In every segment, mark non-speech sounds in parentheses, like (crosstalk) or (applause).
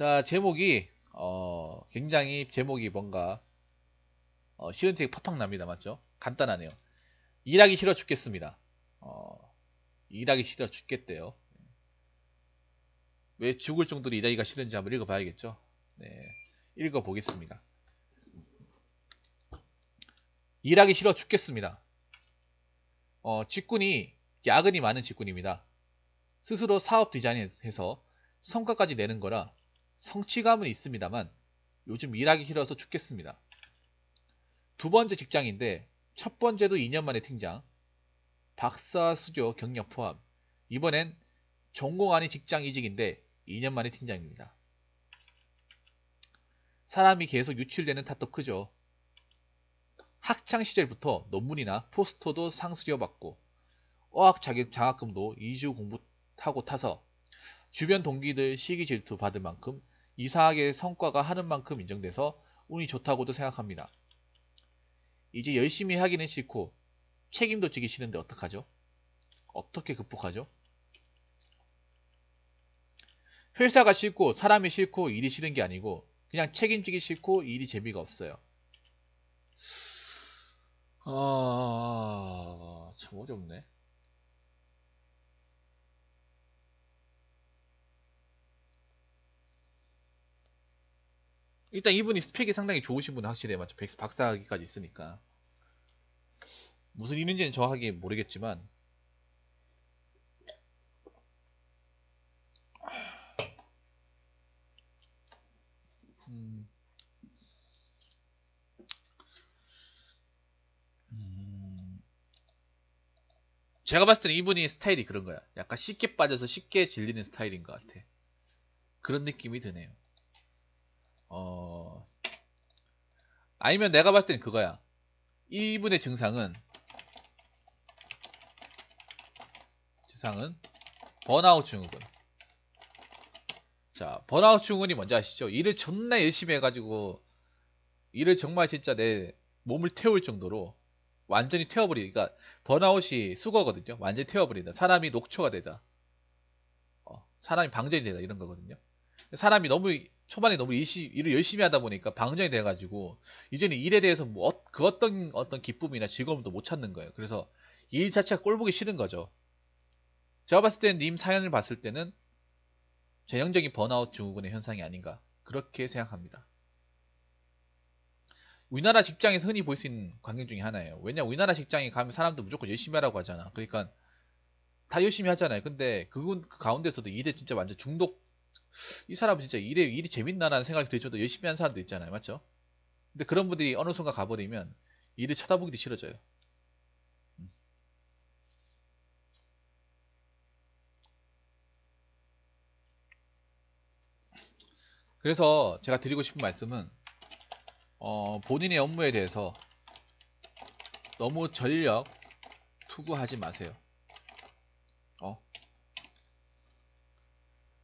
자, 제목이, 어, 굉장히 제목이 뭔가, 어, 시은택 팍팍 납니다. 맞죠? 간단하네요. 일하기 싫어 죽겠습니다. 어, 일하기 싫어 죽겠대요. 왜 죽을 정도로 일하기가 싫은지 한번 읽어봐야겠죠? 네, 읽어보겠습니다. 일하기 싫어 죽겠습니다. 어, 직군이 야근이 많은 직군입니다. 스스로 사업 디자인해서 성과까지 내는 거라 성취감은 있습니다만 요즘 일하기 싫어서 죽겠습니다. 두 번째 직장인데 첫 번째도 2년 만에 팀장, 박사 수료 경력 포함. 이번엔 전공 아닌 직장 이직인데 2년 만에 팀장입니다. 사람이 계속 유출되는 탓도 크죠. 학창 시절부터 논문이나 포스터도 상수료 받고 어학 장학금도 2주 공부하고 타서 주변 동기들 시기 질투 받을 만큼 이상하게 성과가 하는 만큼 인정돼서 운이 좋다고도 생각합니다. 이제 열심히 하기는 싫고 책임도 지기 싫은데 어떡하죠? 어떻게 극복하죠? 회사가 싫고 사람이 싫고 일이 싫은 게 아니고 그냥 책임지기 싫고 일이 재미가 없어요. 아, 참 어렵네. 일단 이분이 스펙이 상당히 좋으신 분은 확실해 맞죠? 백- 박사학위까지 있으니까 무슨 이유인지는 정확하게 모르겠지만 음, 음, 제가 봤을 때는 이분이 스타일이 그런 거야. 약간 쉽게 빠져서 쉽게 질리는 스타일인 것 같아. 그런 느낌이 드네요. 어, 아니면 내가 봤을 때는 그거야. 이분의 증상은 증상은 번아웃 증후군. 자, 번아웃 증후군이 뭔지 아시죠? 일을 존나 열심히 해가지고 일을 정말 진짜 내 몸을 태울 정도로 완전히 태워버리. 그러니까 번아웃이 수거거든요. 완전히 태워버린다. 사람이 녹초가 되다. 어, 사람이 방전이 되다 이런 거거든요. 사람이 너무 초반에 너무 일을 열심히 하다 보니까 방전이 돼가지고 이제는 일에 대해서 뭐 어, 그 어떤 어떤 기쁨이나 즐거움도 못 찾는 거예요. 그래서 일 자체가 꼴보기 싫은 거죠. 제가 봤을 때는 님 사연을 봤을 때는 전형적인 번아웃 증후군의 현상이 아닌가 그렇게 생각합니다. 우리나라 직장에서 흔히 볼 수 있는 광경 중에 하나예요. 왜냐 우리나라 직장에 가면 사람들 무조건 열심히 하라고 하잖아. 그러니까 다 열심히 하잖아요. 근데 그분 그 가운데서도 일에 진짜 완전 중독 이 사람은 진짜 일에 일이 재밌나라는 생각이 들 정도 열심히 하는 사람도 있잖아요. 맞죠? 근데 그런 분들이 어느 순간 가버리면 일을 쳐다보기도 싫어져요. 음. 그래서 제가 드리고 싶은 말씀은 어, 본인의 업무에 대해서 너무 전력 투구하지 마세요. 어?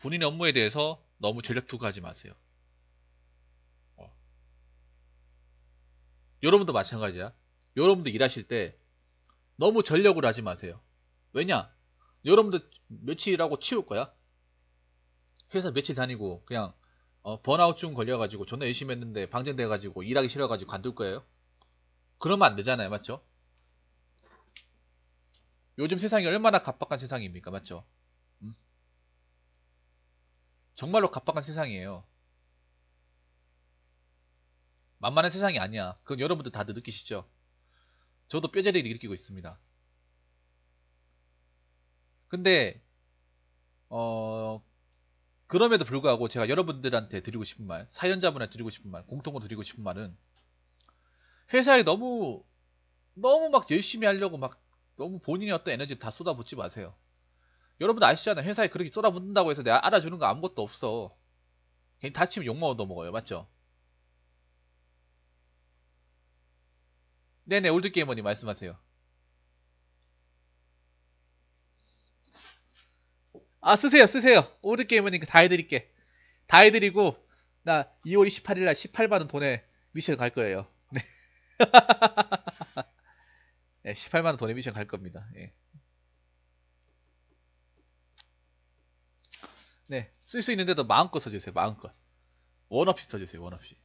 본인의 업무에 대해서 너무 전력 투구하지 마세요. 어. 여러분도 마찬가지야. 여러분도 일하실 때 너무 전력으로 하지 마세요. 왜냐? 여러분들 며칠 일하고 치울 거야? 회사 며칠 다니고 그냥 어, 번아웃증 걸려가지고 존나 열심히 했는데 방전돼가지고 일하기 싫어가지고 관둘 거예요? 그러면 안 되잖아요. 맞죠? 요즘 세상이 얼마나 각박한 세상입니까? 맞죠? 음? 정말로 각박한 세상이에요. 만만한 세상이 아니야. 그건 여러분들 다들 느끼시죠? 저도 뼈저리게 느끼고 있습니다. 근데 어 그럼에도 불구하고 제가 여러분들한테 드리고 싶은 말, 사연자분한테 드리고 싶은 말, 공통으로 드리고 싶은 말은 회사에 너무 너무 막 열심히 하려고 막 너무 본인의 어떤 에너지를 다 쏟아붓지 마세요. 여러분 아시잖아요. 회사에 그렇게 쏟아붓는다고 해서 내가 알아주는 거 아무것도 없어. 괜히 다치면 욕만 얻어먹어요. 맞죠? 네네, 올드게이머님 말씀하세요. 아, 쓰세요, 쓰세요. 올드게이머님 다 해드릴게. 다 해드리고, 나 2월 28일날 18만원 돈에 미션 갈 거예요. 네. (laughs) 네, 18만원 돈에 미션 갈 겁니다. 예. 네, 쓸 수 있는데도 마음껏 써주세요. 마음껏. 원 없이 써주세요. 원 없이.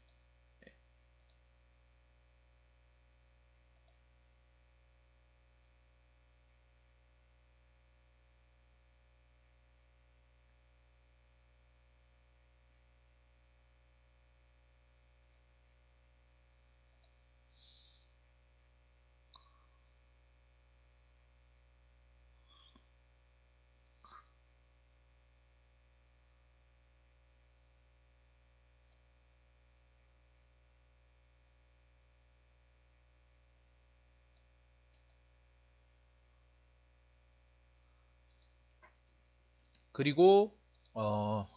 그리고 어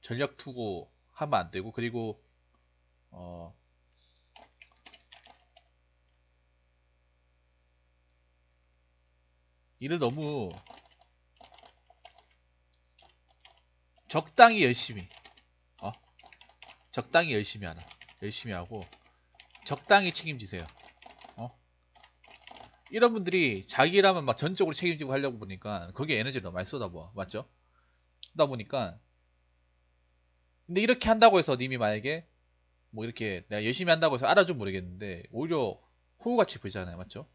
전략 투고 하면 안 되고 그리고 어 일을 너무 적당히 열심히 어? 적당히 열심히 하나 열심히 하고 적당히 책임지세요. 어 이런 분들이 자기 일하면 막 전적으로 책임지고 하려고 보니까 거기에 에너지를 너무 많이 쏟아부어. 맞죠? 그러다 보니까 근데 이렇게 한다고 해서 님이 만약에 뭐 이렇게 내가 열심히 한다고 해서 알아주면 모르겠는데 오히려 호구같이 보이잖아요. 맞죠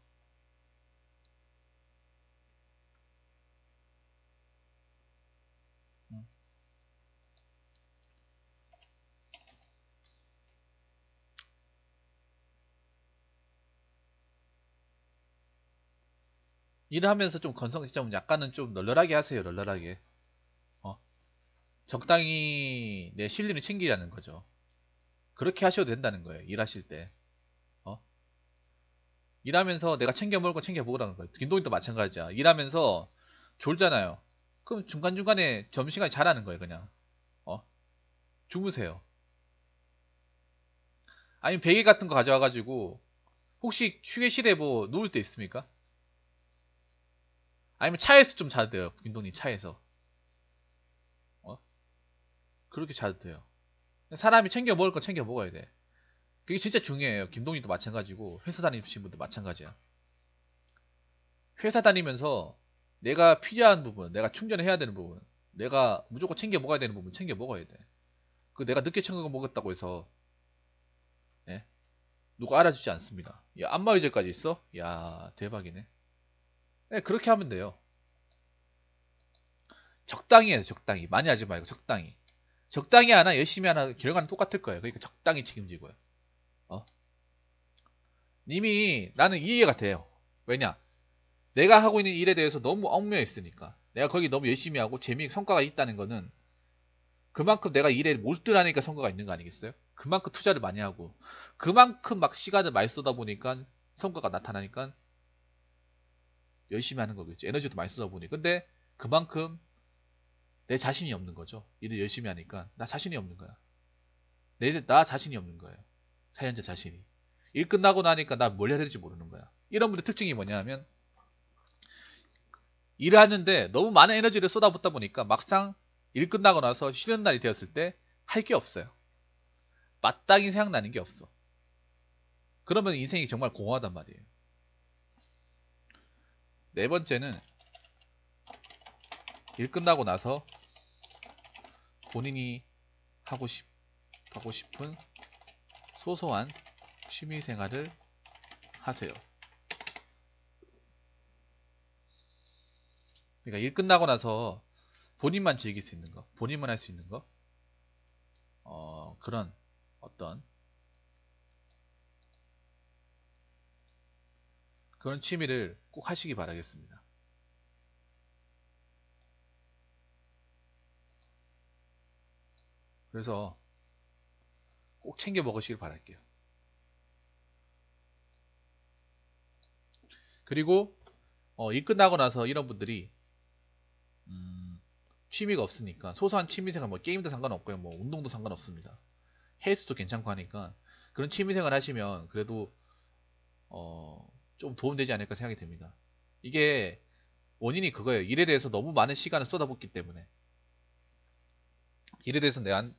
일을 하면서 좀 건성 좀 약간은 좀 널널하게 하세요 널널하게. 어? 적당히 내 실리를 챙기라는 거죠. 그렇게 하셔도 된다는 거예요 일하실 때. 어? 일하면서 내가 챙겨 먹을 거 챙겨 먹으라는 거예요. 김동희도 마찬가지야. 일하면서 졸잖아요. 그럼 중간중간에 점심시간에 자라는 거예요 그냥. 어? 주무세요. 아니면 베개 같은 거 가져와가지고 혹시 휴게실에 뭐 누울 때 있습니까? 아니면 차에서 좀 자도 돼요. 김동님 차에서. 어? 그렇게 자도 돼요. 사람이 챙겨 먹을 거 챙겨 먹어야 돼. 그게 진짜 중요해요. 김동희도 마찬가지고 회사 다니신 분도 마찬가지야. 회사 다니면서 내가 필요한 부분, 내가 충전해야 되는 부분, 내가 무조건 챙겨 먹어야 되는 부분 챙겨 먹어야 돼. 그 내가 늦게 챙겨 먹었다고 해서 예? 누가 알아주지 않습니다. 야, 안마의제까지 있어? 야, 대박이네. 네, 그렇게 하면 돼요. 적당히 해요, 적당히. 많이 하지 말고 적당히. 적당히 하나, 열심히 하나, 결과는 똑같을 거예요. 그러니까 적당히 책임지고요. 어? 님이 나는 이해가 돼요. 왜냐? 내가 하고 있는 일에 대해서 너무 얽매여 있으니까. 내가 거기 너무 열심히 하고 재미, 성과가 있다는 거는 그만큼 내가 일에 몰두하니까 성과가 있는 거 아니겠어요? 그만큼 투자를 많이 하고 그만큼 막 시간을 많이 쏟아 보니까 성과가 나타나니까 열심히 하는 거겠죠. 에너지도 많이 쏟아 보니. 근데 그만큼 내 자신이 없는 거죠. 일을 열심히 하니까 나 자신이 없는 거야. 내, 나 자신이 없는 거예요. 사연자 자신이. 일 끝나고 나니까 나 뭘 해야 될지 모르는 거야. 이런 분들 특징이 뭐냐면 일을 하는데 너무 많은 에너지를 쏟아붓다 보니까 막상 일 끝나고 나서 쉬는 날이 되었을 때 할 게 없어요. 마땅히 생각나는 게 없어. 그러면 인생이 정말 공허하단 말이에요. 네 번째는 일 끝나고 나서 본인이 하고 싶 하고 싶은 소소한 취미 생활을 하세요. 그러니까 일 끝나고 나서 본인만 즐길 수 있는 거, 본인만 할 수 있는 거, 어, 그런 어떤 그런 취미를 꼭 하시기 바라겠습니다. 그래서 꼭 챙겨 먹으시길 바랄게요. 그리고 어, 일 끝나고 나서 이런 분들이 음, 취미가 없으니까 소소한 취미생활 뭐 게임도 상관없고요 뭐 운동도 상관없습니다 헬스도 괜찮고 하니까 그런 취미생활 하시면 그래도 어, 좀 도움되지 않을까 생각이 됩니다. 이게 원인이 그거예요. 일에 대해서 너무 많은 시간을 쏟아붓기 때문에 일에 대해서 내 안,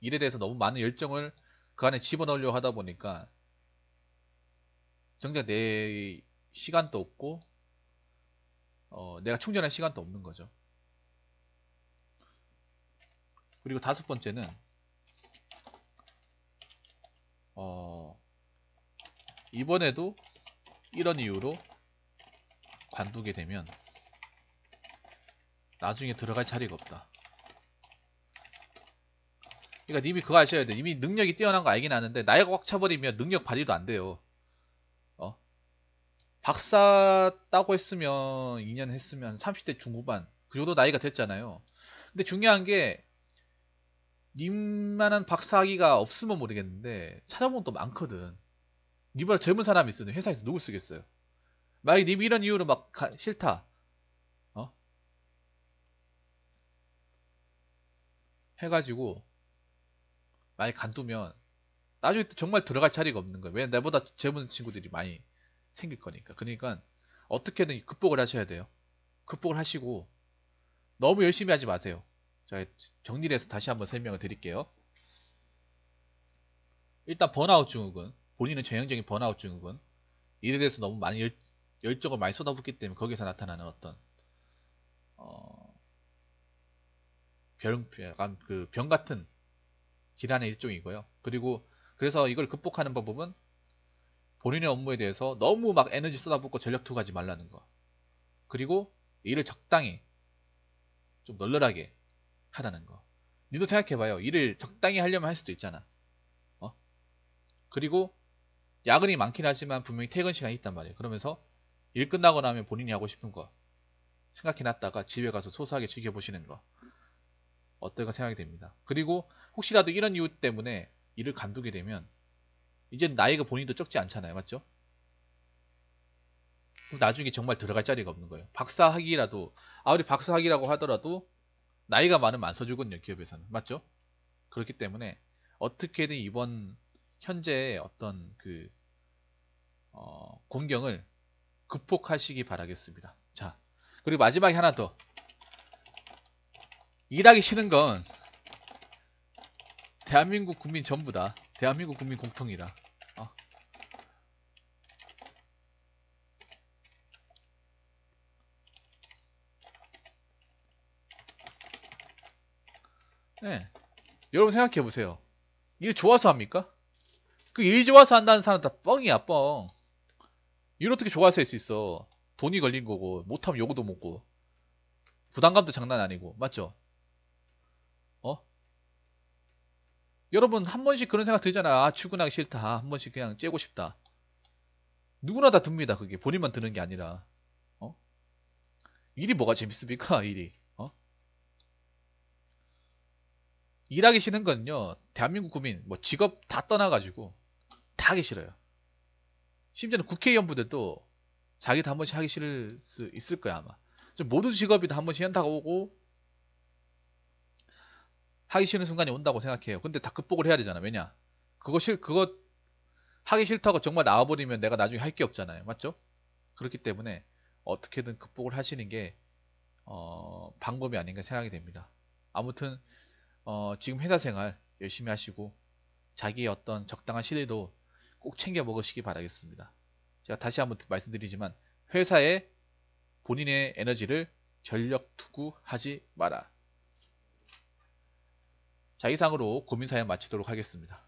일에 대해서 너무 많은 열정을 그 안에 집어넣으려 하다 보니까 정작 내 시간도 없고 어, 내가 충전할 시간도 없는 거죠. 그리고 다섯 번째는 어, 이번에도 이런 이유로 관두게 되면 나중에 들어갈 자리가 없다. 그러니까 님이 그거 아셔야 돼. 이미 능력이 뛰어난 거 알긴 아는데 나이가 꽉 차버리면 능력 발휘도 안 돼요. 어? 박사 따고 했으면 2년 했으면 30대 중후반 그 정도 나이가 됐잖아요. 근데 중요한 게 님만한 박사학위가 없으면 모르겠는데 찾아보면 또 많거든. 님보다 젊은 사람이 있으면 회사에서 누구 쓰겠어요? 만약에 님이 이런 이유로 막 가- 싫다. 어? 해가지고 만약에 간두면 나중에 또 정말 들어갈 자리가 없는 거예요. 왜 내보다 젊은 친구들이 많이 생길 거니까. 그러니까 어떻게든 극복을 하셔야 돼요. 극복을 하시고 너무 열심히 하지 마세요. 제가 정리를 해서 다시 한번 설명을 드릴게요. 일단 번아웃 증후군, 본인은 전형적인 번아웃 증후군, 일에 대해서 너무 많이 열, 열정을 많이 쏟아붓기 때문에 거기서 나타나는 어떤 어, 병, 약간 그 병 같은 질환의 일종이고요. 그리고 그래서 이걸 극복하는 방법은 본인의 업무에 대해서 너무 막 에너지 쏟아붓고 전력 투구하지 말라는 거. 그리고 일을 적당히 좀 널널하게 하라는 거. 니도 생각해봐요. 일을 적당히 하려면 할 수도 있잖아. 어? 그리고 야근이 많긴 하지만 분명히 퇴근 시간이 있단 말이에요. 그러면서 일 끝나고 나면 본인이 하고 싶은 거 생각해놨다가 집에 가서 소소하게 즐겨보시는 거 어떨까 생각이 됩니다. 그리고 혹시라도 이런 이유 때문에 일을 간두게 되면 이제 나이가 본인도 적지 않잖아요. 맞죠? 그럼 나중에 정말 들어갈 자리가 없는 거예요. 박사학위라도 아무리 박사학위라고 하더라도 나이가 많으면 안 써주거든요. 기업에서는. 맞죠? 그렇기 때문에 어떻게든 이번 현재의 어떤 그 어, 공경을 극복하시기 바라겠습니다. 자, 그리고 마지막에 하나 더. 일하기 싫은 건 대한민국 국민 전부다. 대한민국 국민 공통이다. 어. 네. 여러분 생각해 보세요. 일 좋아서 합니까? 그 일 좋아서 한다는 사람 다 뻥이야, 뻥. 일 어떻게 좋아서 할 수 있어? 돈이 걸린 거고, 못하면 요거도 먹고. 부담감도 장난 아니고, 맞죠? 어? 여러분, 한 번씩 그런 생각 들잖아. 아, 출근하기 싫다. 한 번씩 그냥 째고 싶다. 누구나 다 듭니다, 그게. 본인만 드는 게 아니라. 어? 일이 뭐가 재밌습니까, (laughs) 일이? 어? 일하기 싫은 건요, 대한민국 국민, 뭐 직업 다 떠나가지고, 다 하기 싫어요. 심지어는 국회의원분들도 자기도 한 번씩 하기 싫을 수 있을 거야, 아마. 좀 모든 직업이 다 한 번씩 현타가 오고, 하기 싫은 순간이 온다고 생각해요. 근데 다 극복을 해야 되잖아. 왜냐? 그거 싫, 그거 하기 싫다고 정말 나와버리면 내가 나중에 할 게 없잖아요. 맞죠? 그렇기 때문에 어떻게든 극복을 하시는 게, 어, 방법이 아닌가 생각이 됩니다. 아무튼, 어, 지금 회사 생활 열심히 하시고, 자기의 어떤 적당한 시대도 꼭 챙겨 먹으시기 바라겠습니다. 제가 다시 한번 말씀드리지만, 회사에 본인의 에너지를 전력 투구하지 마라. 자, 이상으로 고민 사연 마치도록 하겠습니다.